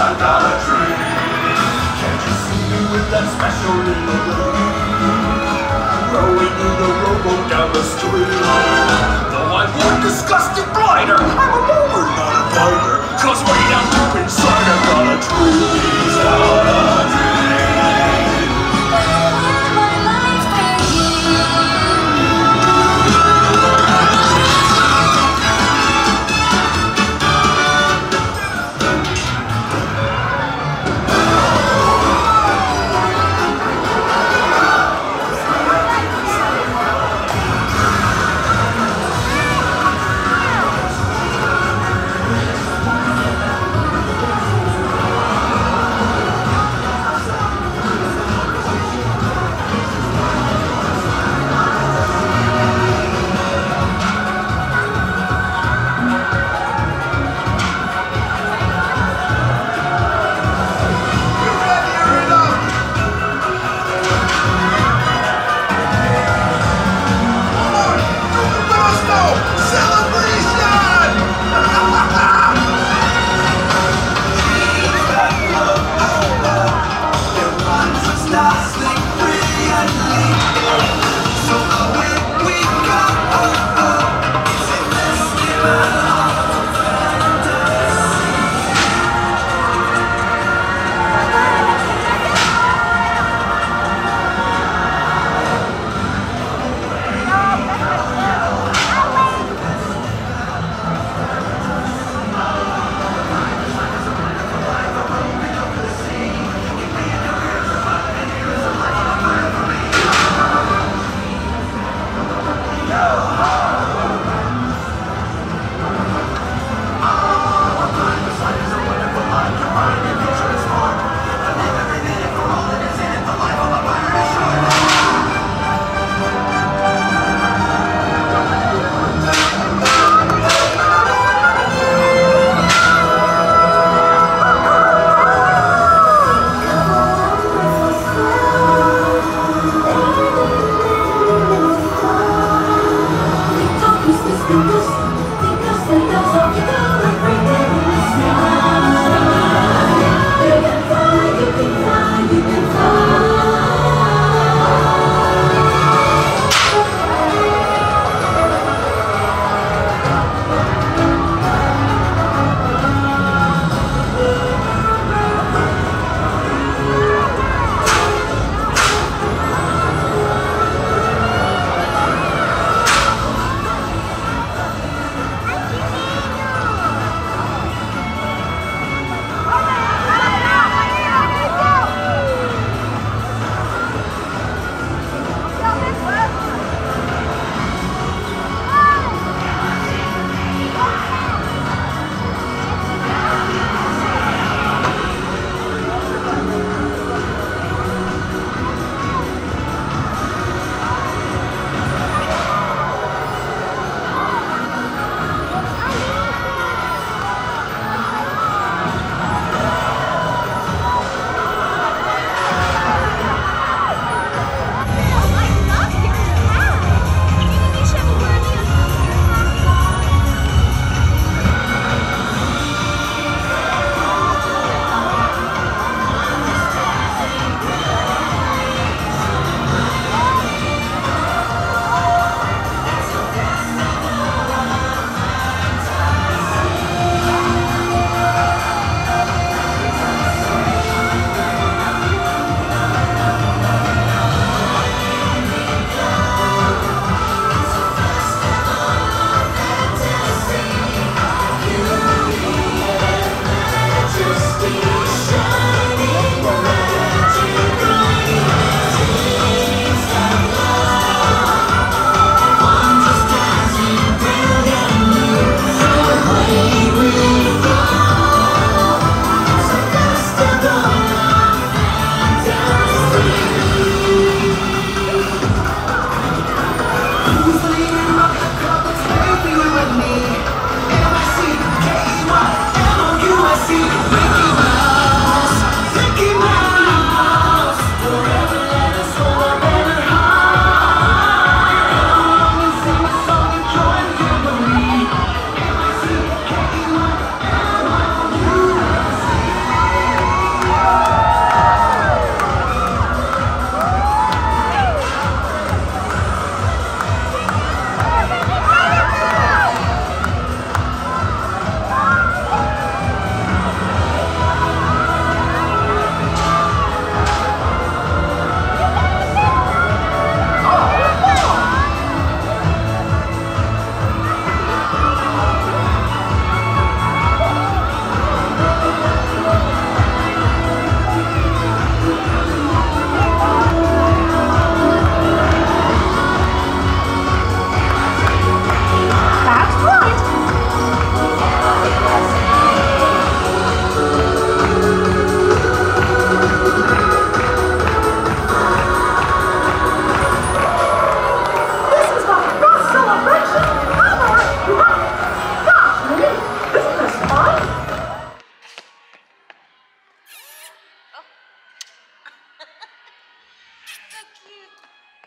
I dream. Can't you see me with that special little lady? Rowing in the rowboat down the stream. Though I'm one disgusting blinder, I'm a mover, not a blinder. Cause way down deep inside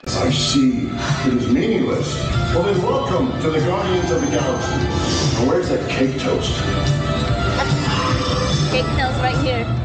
I see. It is meaningless. Well then welcome to the Guardians of the Galaxy. And where's that cake toast? cake toast right here.